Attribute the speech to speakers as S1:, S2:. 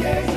S1: yeah.